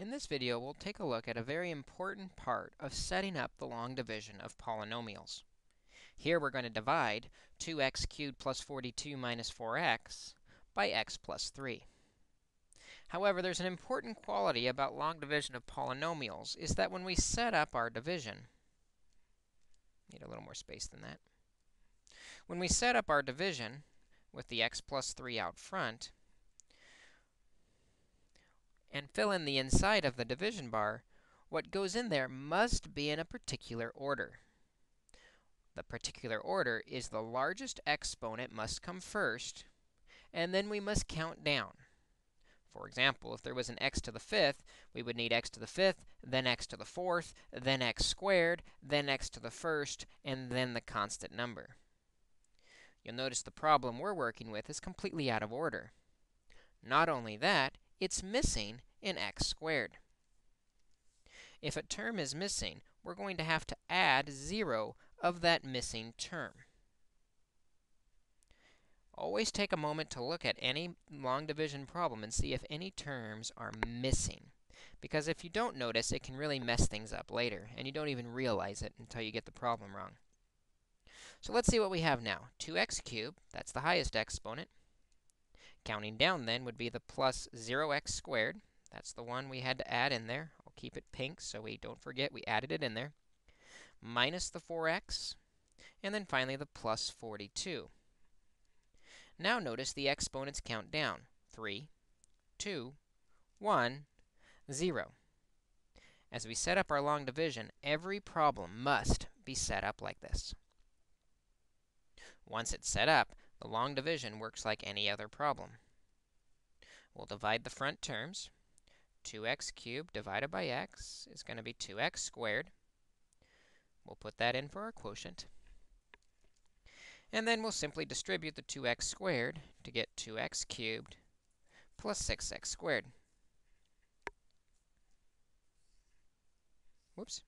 In this video, we'll take a look at a very important part of setting up the long division of polynomials. Here we're going to divide 2x cubed plus 42 minus 4x by x plus 3. However, there's an important quality about long division of polynomials is that when we set up our division, need a little more space than that. When we set up our division with the x plus 3 out front, and fill in the inside of the division bar, what goes in there must be in a particular order. The particular order is the largest exponent must come first, and then we must count down. For example, if there was an x to the fifth, we would need x to the fifth, then x to the fourth, then x squared, then x to the first, and then the constant number. You'll notice the problem we're working with is completely out of order. Not only that, it's missing in x squared. If a term is missing, we're going to have to add 0 of that missing term. Always take a moment to look at any long division problem and see if any terms are missing. Because if you don't notice, it can really mess things up later, and you don't even realize it until you get the problem wrong. So let's see what we have now. 2x cubed, that's the highest exponent. Counting down then would be the plus 0x squared. That's the one we had to add in there. I'll keep it pink so we don't forget we added it in there. Minus the 4x, and then finally the plus 42. Now notice the exponents count down. 3, 2, 1, 0. As we set up our long division, every problem must be set up like this. Once it's set up, the long division works like any other problem. We'll divide the front terms. 2x cubed divided by x is going to be 2x squared. We'll put that in for our quotient. And then we'll simply distribute the 2x squared to get 2x cubed plus 6x squared. Whoops.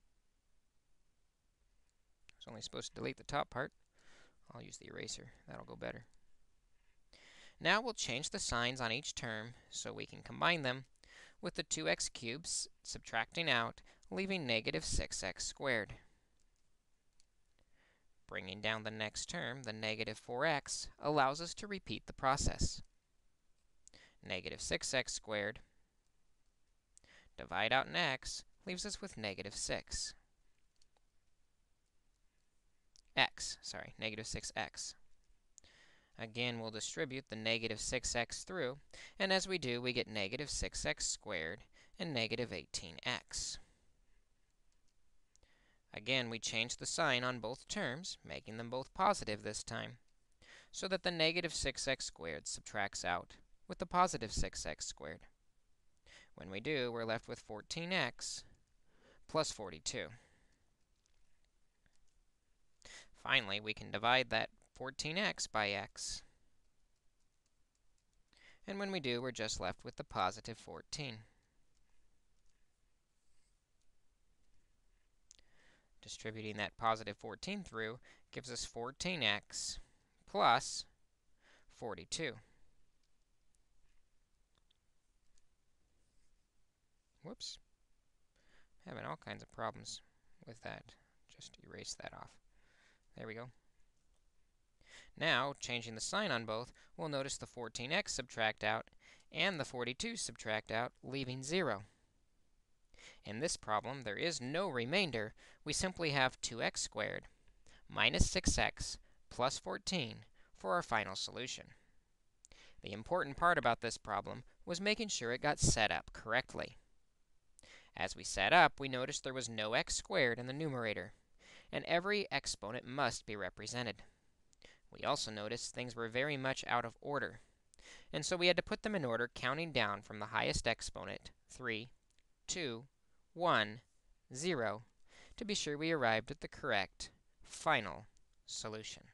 I was only supposed to delete the top part. I'll use the eraser. That'll go better. Now we'll change the signs on each term so we can combine them with the 2x cubes subtracting out, leaving negative 6x squared. Bringing down the next term, the negative 4x, allows us to repeat the process. Negative 6x squared divide out an x leaves us with negative 6 x, sorry, negative 6x. Again, we'll distribute the negative 6x through, and as we do, we get negative 6x squared and negative 18x. Again, we change the sign on both terms, making them both positive this time, so that the negative 6x squared subtracts out with the positive 6x squared. When we do, we're left with 14x plus 42. Finally, we can divide that 14x by x. And when we do, we're just left with the positive 14. Distributing that positive 14 through gives us 14x plus 42. Whoops. Having all kinds of problems with that. Just erase that off. There we go. Now, changing the sign on both, we'll notice the 14x subtract out and the 42 subtract out, leaving 0. In this problem, there is no remainder. We simply have 2x squared minus 6x plus 14 for our final solution. The important part about this problem was making sure it got set up correctly. As we set up, we noticed there was no x squared in the numerator and every exponent must be represented. We also noticed things were very much out of order, and so we had to put them in order counting down from the highest exponent, 3, 2, 1, 0, to be sure we arrived at the correct final solution.